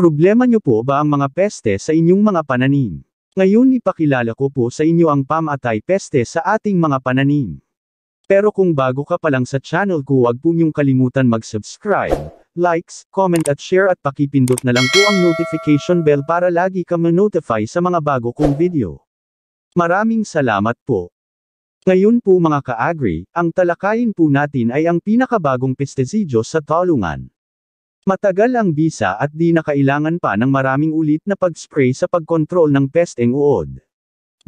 Problema nyo po ba ang mga peste sa inyong mga pananim? Ngayon ipakilala ko po sa inyo ang pamatay peste sa ating mga pananim. Pero kung bago ka pa lang sa channel ko huwag po niyong kalimutan mag-subscribe, likes, comment at share at pakipindot na lang po ang notification bell para lagi ka ma-notify sa mga bago kong video. Maraming salamat po. Ngayon po mga ka-agri, ang talakayin po natin ay ang pinakabagong pestisidyo sa talungan. Matagal ang bisa at di na kailangan pa ng maraming ulit na pag-spray sa pagkontrol ng pesteng uod.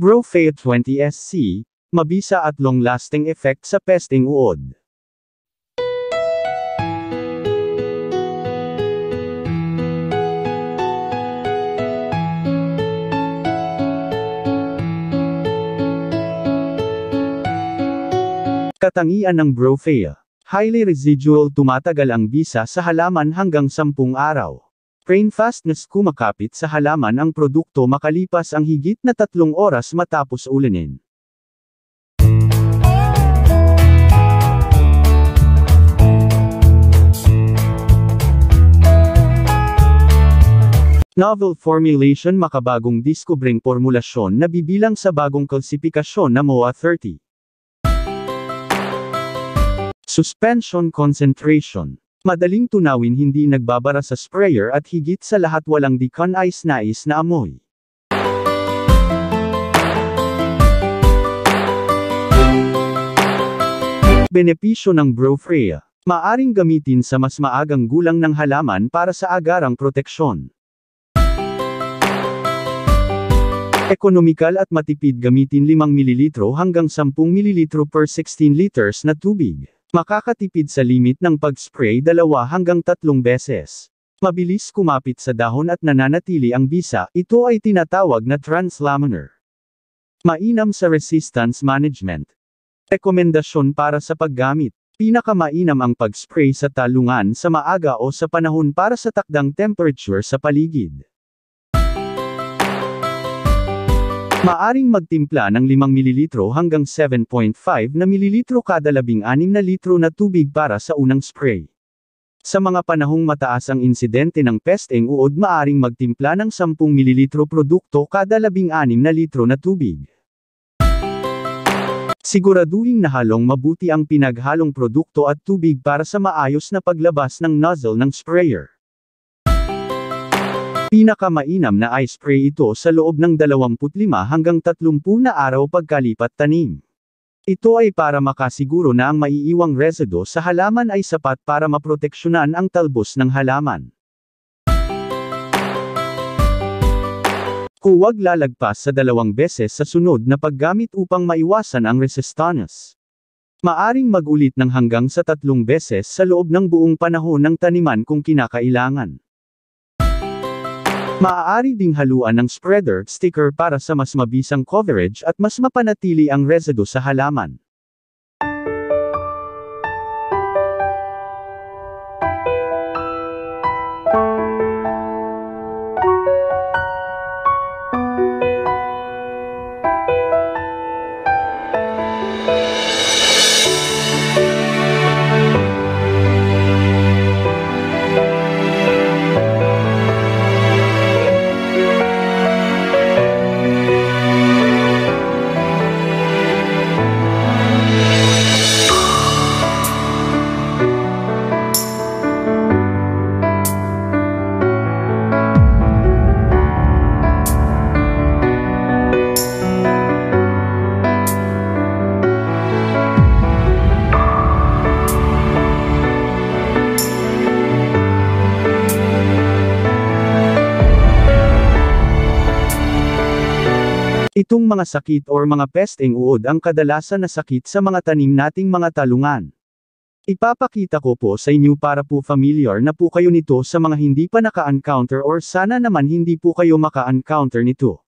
Brofate 20SC, mabisa at long-lasting effect sa pesteng uod. Katangian ng Brofea Highly residual tumatagal ang bisa sa halaman hanggang 10 araw. Rain fastness kumakapit sa halaman ang produkto makalipas ang higit na tatlong oras matapos ulanin. Novel formulation makabagong diskubreng formulasyon na bibilang sa bagong klasifikasyon na MOA 30. Suspension concentration. Madaling tunawin hindi nagbabara sa sprayer at higit sa lahat walang deconnize-nais na amoy. Benepisyo ng Brofrea. Maaring gamitin sa mas maagang gulang ng halaman para sa agarang proteksyon. Ekonomikal at matipid gamitin 5 ml hanggang 10 ml per 16 liters na tubig. Makakatipid sa limit ng pag-spray dalawa hanggang tatlong beses. Mabilis kumapit sa dahon at nananatili ang bisa, ito ay tinatawag na translaminar. Mainam sa resistance management. Rekomendasyon para sa paggamit. Pinakamainam ang pag-spray sa talungan sa maaga o sa panahon para sa takdang temperature sa paligid. Maaring magtimpla ng 5 ml hanggang 7.5 na ml kada 16 na litro na tubig para sa unang spray. Sa mga panahong mataas ang insidente ng pesteng uod maaring magtimpla ng 10 ml produkto kada 16 na litro na tubig. Siguraduhin na halong mabuti ang pinaghalong produkto at tubig para sa maayos na paglabas ng nozzle ng sprayer. Pinakamainam na eye spray ito sa loob ng 25 hanggang 30 na araw pagkalipat tanim. Ito ay para makasiguro na ang maiiwang resido sa halaman ay sapat para maproteksyonan ang talbos ng halaman. Huwag lalagpas sa dalawang beses sa sunod na paggamit upang maiwasan ang resistance. Maaring magulit ng hanggang sa tatlong beses sa loob ng buong panahon ng taniman kung kinakailangan. Maaari ding haluan ng spreader sticker para sa mas mabisang coverage at mas mapanatili ang residu sa halaman. Itong mga sakit or mga pesteng uod ang kadalasan na sakit sa mga tanim nating mga talungan. Ipapakita ko po sa inyo para po familiar na po kayo nito sa mga hindi pa naka-encounter or sana naman hindi po kayo maka-encounter nito.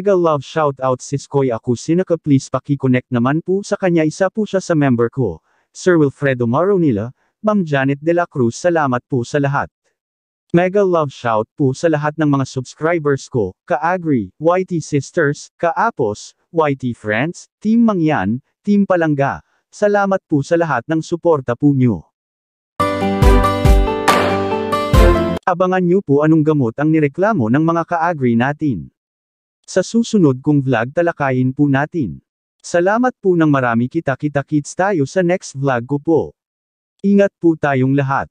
Mega love shoutout sis Koy ako sinaka please paki-connect naman po sa kanya isa po siya sa member ko. Sir Wilfredo Maronila, Ma'am Janet De La Cruz salamat po sa lahat. Mega love shout po sa lahat ng mga subscribers ko, ka-Agri, YT Sisters, ka-Apos, YT Friends, Team Mangyan, Team Palangga. Salamat po sa lahat ng suporta po nyo. Abangan nyo po anong gamot ang nireklamo ng mga ka-Agri natin. Sa susunod kong vlog talakayin po natin. Salamat po ng marami kita kita kits tayo sa next vlog ko po. Ingat po tayong lahat.